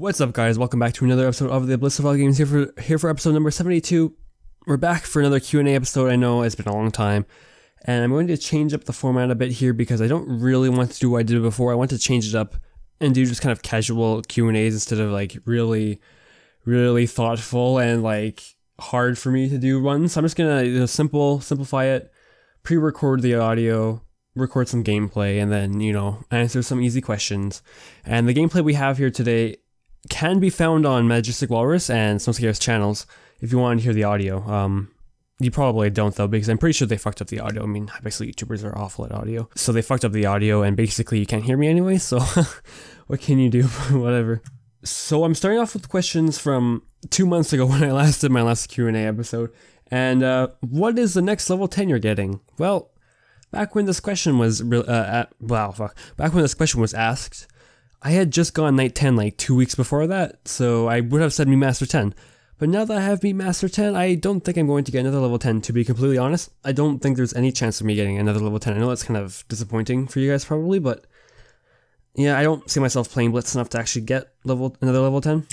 What's up, guys? Welcome back to another episode of the Blitz Survival Games. Here for here for episode number seventy-two. We're back for another Q and A episode. I know it's been a long time, and I'm going to change up the format a bit here because I don't really want to do what I did before. I want to change it up and do just kind of casual Q and A's instead of like really, really thoughtful and like hard for me to do ones. So I'm just gonna you know, simple simplify it, pre-record the audio, record some gameplay, and then you know answer some easy questions. And the gameplay we have here today can be found on Majestic Walrus and Snow channels if you want to hear the audio. Um, you probably don't though, because I'm pretty sure they fucked up the audio. I mean, basically YouTubers are awful at audio, so they fucked up the audio, and basically you can't hear me anyway. So, what can you do? Whatever. So I'm starting off with questions from two months ago when I last did my last Q and A episode. And uh, what is the next level ten you're getting? Well, back when this question was uh, at, wow, fuck, back when this question was asked, I had just gone Knight 10 like two weeks before that, so I would have said MeatMaster 10. But now that I have MeatMaster 10, I don't think I'm going to get another level 10, to be completely honest. I don't think there's any chance of me getting another level 10. I know that's kind of disappointing for you guys probably, but yeah, I don't see myself playing Blitz enough to actually get level another level 10.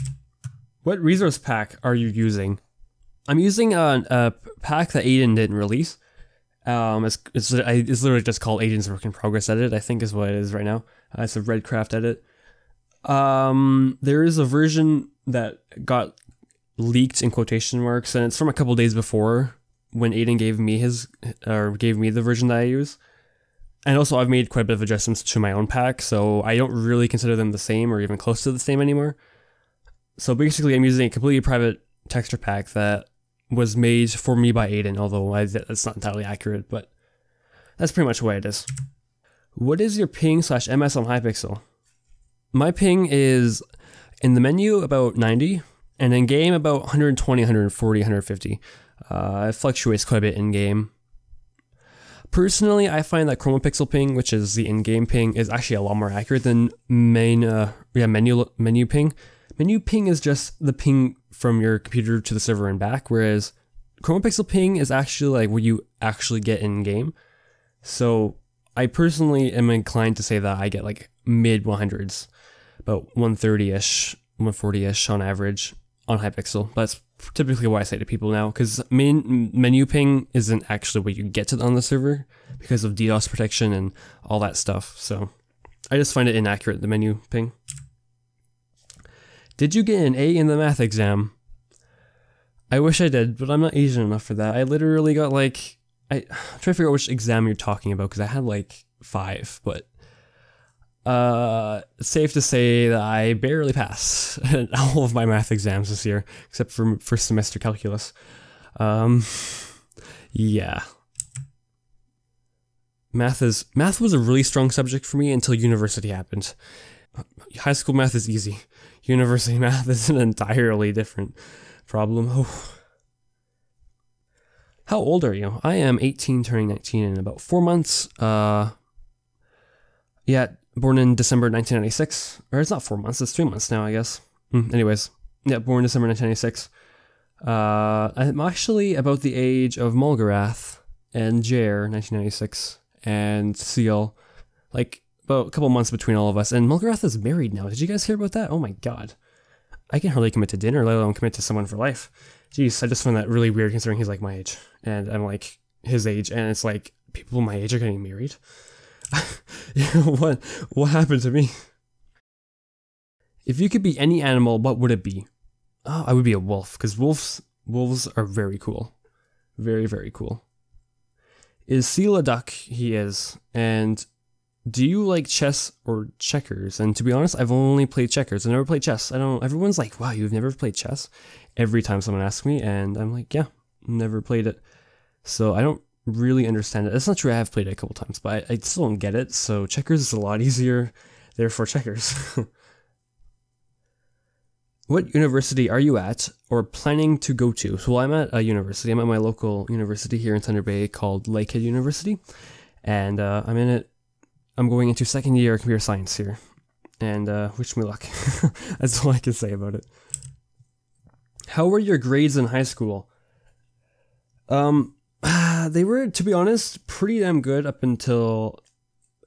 What resource pack are you using? I'm using a, a pack that Aiden didn't release. Um, it's, it's, it's literally just called Aiden's Work in Progress Edit, I think is what it is right now. Uh, it's a Redcraft edit. Um, there is a version that got leaked in quotation marks, and it's from a couple days before when Aiden gave me his or gave me the version that I use. And also, I've made quite a bit of adjustments to my own pack, so I don't really consider them the same or even close to the same anymore. So basically, I'm using a completely private texture pack that was made for me by Aiden, although I, that's not entirely accurate, but that's pretty much the way it is. What is your ping slash MS on Hypixel? My ping is in the menu about 90, and in game about 120, 140, 150. Uh, it fluctuates quite a bit in game. Personally, I find that Chroma Pixel ping, which is the in-game ping, is actually a lot more accurate than main uh, yeah menu menu ping. Menu ping is just the ping from your computer to the server and back, whereas Chroma Pixel ping is actually like what you actually get in game. So I personally am inclined to say that I get like mid 100s, about 130ish, 140ish on average on Hypixel. That's typically what I say to people now, because main menu ping isn't actually what you get to on the server because of DDoS protection and all that stuff. So I just find it inaccurate, the menu ping. Did you get an A in the math exam? I wish I did, but I'm not Asian enough for that. I literally got like I, I'm trying to figure out which exam you're talking about because I had like five, but uh, safe to say that I barely pass all of my math exams this year, except for first semester calculus. Um, yeah. Math is math was a really strong subject for me until university happened. High school math is easy. University math is an entirely different problem. Oh. How old are you? I am 18, turning 19 in about four months. Uh, yeah, born in December 1996. Or it's not four months, it's three months now, I guess. Mm, anyways, yeah, born December 1996. Uh, I'm actually about the age of Mulgarath and Jair, 1996, and Seal. Like, about a couple months between all of us. And Mulgarath is married now. Did you guys hear about that? Oh my god. I can hardly commit to dinner, let alone commit to someone for life. Jeez, I just find that really weird considering he's like my age. And I'm like his age, and it's like people my age are getting married. what what happened to me? If you could be any animal, what would it be? Oh, I would be a wolf because wolves wolves are very cool, very very cool. Is Seal a duck? He is. And do you like chess or checkers? And to be honest, I've only played checkers. I never played chess. I don't. Everyone's like, "Wow, you've never played chess?" Every time someone asks me, and I'm like, "Yeah, never played it." So I don't really understand it. That's not true. I have played it a couple times, but I, I still don't get it. So checkers is a lot easier. Therefore, checkers. what university are you at or planning to go to? So well, I'm at a university. I'm at my local university here in Thunder Bay called Lakehead University, and uh, I'm in it. I'm going into second year computer science here, and uh, wish me luck. That's all I can say about it. How were your grades in high school? Um, they were, to be honest, pretty damn good up until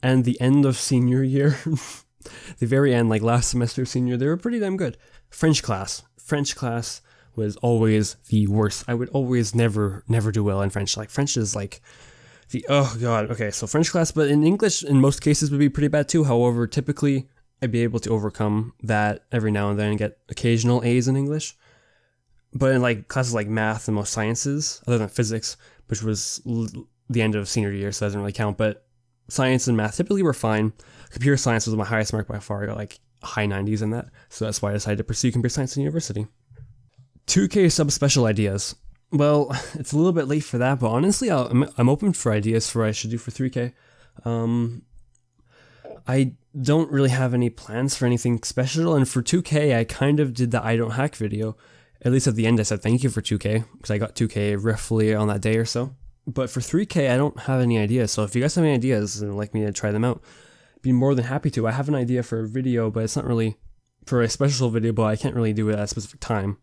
and the end of senior year. the very end, like last semester, senior, they were pretty damn good. French class. French class was always the worst. I would always never, never do well in French. Like, French is like the, oh god, okay, so French class, but in English, in most cases, would be pretty bad too. However, typically, I'd be able to overcome that every now and then and get occasional A's in English. But in like classes like math and most sciences, other than physics, which was the end of senior year, so that doesn't really count, but science and math typically were fine. Computer science was my highest mark by far. I got like high 90s in that. So that's why I decided to pursue computer science in university. 2K subspecial ideas. Well, it's a little bit late for that, but honestly, i am I'm open for ideas for what I should do for 3K. Um, I don't really have any plans for anything special, and for 2K, I kind of did the I don't hack video. At least at the end, I said thank you for 2K because I got 2K roughly on that day or so. But for 3K, I don't have any ideas. So if you guys have any ideas and like me to try them out, I'd be more than happy to. I have an idea for a video, but it's not really for a special video, but I can't really do it at a specific time.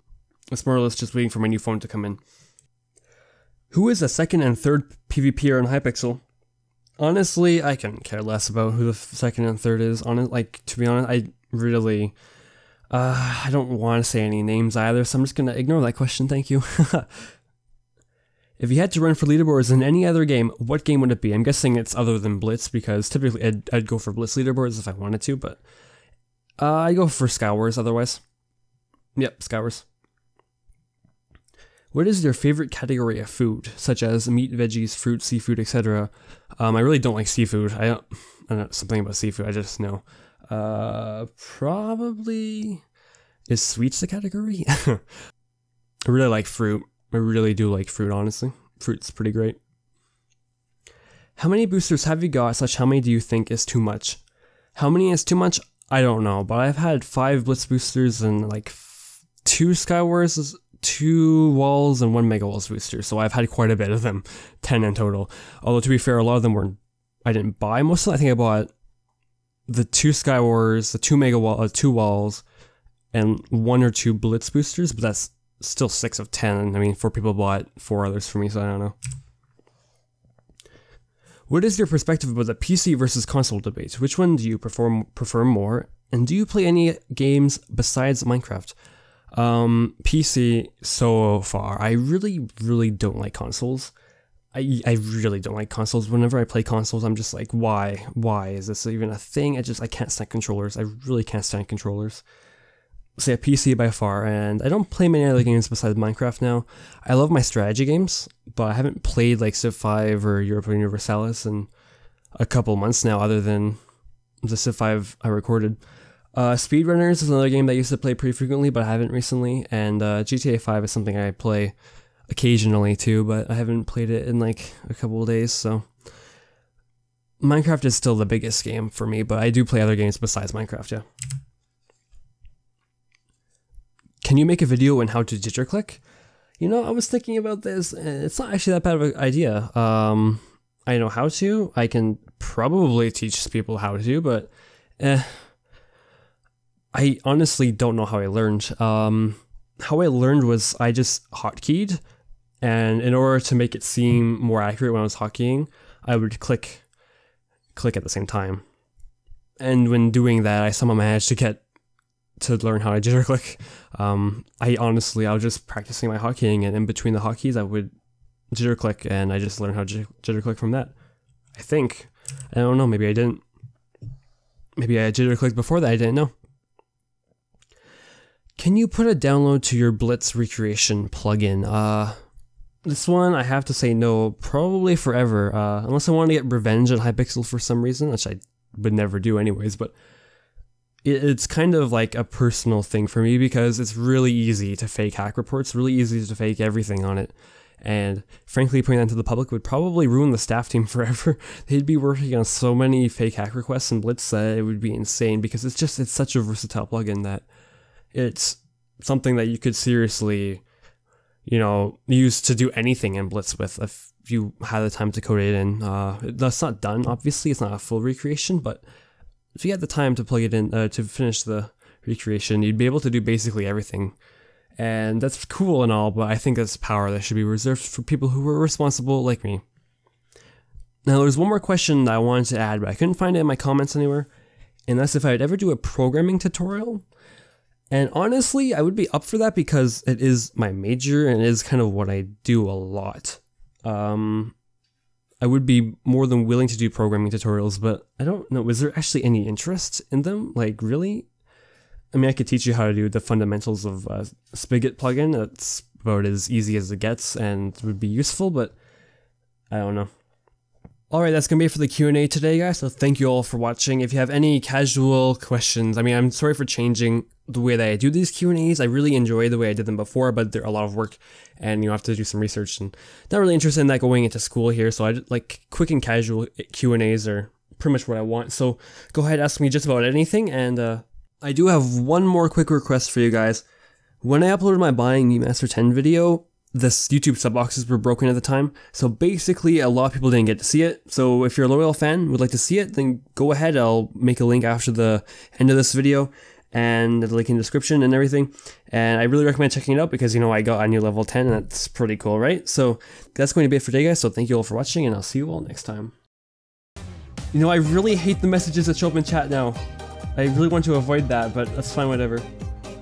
It's more or less just waiting for my new phone to come in. Who is the second and third PvPer in Hypixel? Honestly, I can care less about who the second and third is. On it, like to be honest, I really, uh, I don't want to say any names either, so I'm just gonna ignore that question. Thank you. if you had to run for leaderboards in any other game, what game would it be? I'm guessing it's other than Blitz because typically I'd, I'd go for Blitz leaderboards if I wanted to, but uh, I go for Skywars otherwise. Yep, Skywars. What is your favorite category of food, such as meat, veggies, fruit, seafood, etc.? Um, I really don't like seafood. I don't, I don't know something about seafood. I just know. Uh, probably is sweets the category. I really like fruit. I really do like fruit. Honestly, fruit's pretty great. How many boosters have you got? Such how many do you think is too much? How many is too much? I don't know, but I've had five blitz boosters and like two Skywars two walls and one mega walls booster, so I've had quite a bit of them, ten in total. Although to be fair, a lot of them were I didn't buy most of them. I think I bought the two Sky Wars, the two mega wall, uh, two walls, and one or two blitz boosters, but that's still six of ten. I mean, four people bought four others for me, so I don't know. What is your perspective about the PC versus console debate? Which one do you prefer prefer more? And do you play any games besides Minecraft? Um, PC so far, I really, really don't like consoles. I, I really don't like consoles. Whenever I play consoles, I'm just like, why? Why is this even a thing? I just, I can't stand controllers. I really can't stand controllers. So yeah, PC by far, and I don't play many other games besides Minecraft now. I love my strategy games, but I haven't played like Civ 5 or Europa Universalis in a couple months now, other than the Civ 5 I recorded. Uh, Speedrunners is another game that I used to play pretty frequently, but I haven't recently. And uh, GTA 5 is something I play occasionally too, but I haven't played it in like a couple of days. So Minecraft is still the biggest game for me, but I do play other games besides Minecraft. Yeah. Can you make a video on how to jitter click? You know, I was thinking about this. It's not actually that bad of an idea. Um, I know how to. I can probably teach people how to, but eh, I honestly don't know how I learned. Um, how I learned was I just hotkeyed, and in order to make it seem more accurate when I was hotkeying, I would click, click at the same time. And when doing that, I somehow managed to get to learn how to jitter click. Um, I honestly, I was just practicing my hotkeying, and in between the hotkeys, I would jitter click, and I just learned how to jitter click from that. I think. I don't know. Maybe I didn't. Maybe I jitter clicked before that. I didn't know. Can you put a download to your Blitz recreation plugin? Uh, this one, I have to say no, probably forever. Uh, unless I want to get revenge on Hypixel for some reason, which I would never do anyways, but it, it's kind of like a personal thing for me because it's really easy to fake hack reports, really easy to fake everything on it. And frankly, putting that to the public would probably ruin the staff team forever. They'd be working on so many fake hack requests and Blitz that it would be insane because it's just, it's such a versatile plugin that it's something that you could seriously, you know, use to do anything in Blitz with if you had the time to code it in. Uh, that's not done, obviously. It's not a full recreation, but if you had the time to plug it in uh, to finish the recreation, you'd be able to do basically everything. And that's cool and all, but I think that's power that should be reserved for people who are responsible like me. Now, there's one more question that I wanted to add, but I couldn't find it in my comments anywhere and that's if I'd ever do a programming tutorial. And honestly, I would be up for that because it is my major and it is kind of what I do a lot. Um, I would be more than willing to do programming tutorials, but I don't know. Is there actually any interest in them? Like, really? I mean, I could teach you how to do the fundamentals of Spigot plugin. That's about as easy as it gets and would be useful, but I don't know. Alright, that's going to be it for the Q&A today, guys, so thank you all for watching. If you have any casual questions, I mean, I'm sorry for changing the way that I do these Q&As. I really enjoy the way I did them before, but they're a lot of work, and you have to do some research, and not really interested in that going into school here, so I like quick and casual Q&As are pretty much what I want. So go ahead, ask me just about anything, and uh, I do have one more quick request for you guys. When I uploaded my buying Master 10 video, this YouTube sub boxes were broken at the time. So basically, a lot of people didn't get to see it. So if you're a loyal fan, would like to see it, then go ahead. I'll make a link after the end of this video and the link in the description and everything. And I really recommend checking it out because, you know, I got a new level 10 and that's pretty cool, right? So that's going to be it for today, guys. So thank you all for watching and I'll see you all next time. You know, I really hate the messages that show up in chat now. I really want to avoid that, but that's fine, whatever.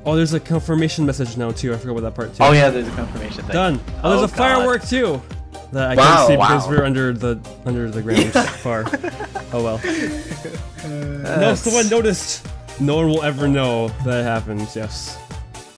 Oh, there's a confirmation message now too. I forgot about that part too. Oh yeah, there's a confirmation thing. Done. Oh, there's Oh, a firework too. That I Wow, can't see because we're under the under the ground far. Oh well. no, someone noticed. No one will ever know that happened. Yes.